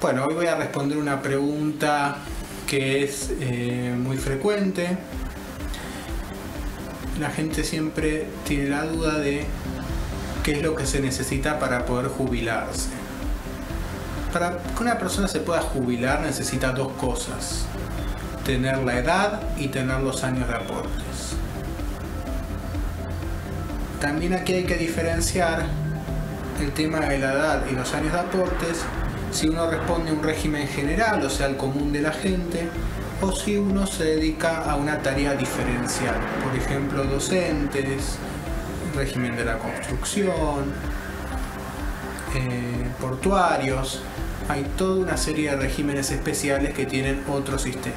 Bueno, hoy voy a responder una pregunta que es eh, muy frecuente. La gente siempre tiene la duda de qué es lo que se necesita para poder jubilarse. Para que una persona se pueda jubilar necesita dos cosas. Tener la edad y tener los años de aportes. También aquí hay que diferenciar el tema de la edad y los años de aportes si uno responde a un régimen general, o sea, al común de la gente, o si uno se dedica a una tarea diferencial, por ejemplo, docentes, régimen de la construcción, eh, portuarios, hay toda una serie de regímenes especiales que tienen otro sistema.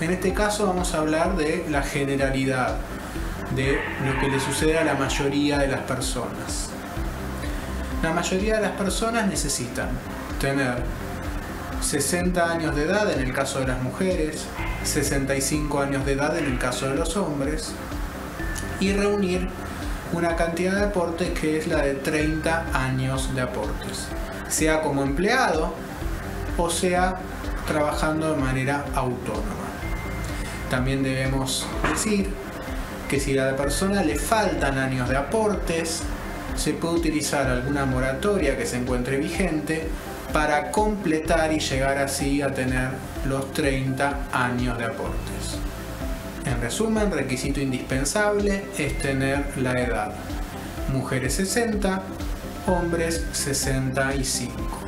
En este caso vamos a hablar de la generalidad, de lo que le sucede a la mayoría de las personas. La mayoría de las personas necesitan tener 60 años de edad en el caso de las mujeres, 65 años de edad en el caso de los hombres, y reunir una cantidad de aportes que es la de 30 años de aportes, sea como empleado o sea trabajando de manera autónoma. También debemos decir que si a la persona le faltan años de aportes, se puede utilizar alguna moratoria que se encuentre vigente para completar y llegar así a tener los 30 años de aportes. En resumen, requisito indispensable es tener la edad. Mujeres 60, hombres 65.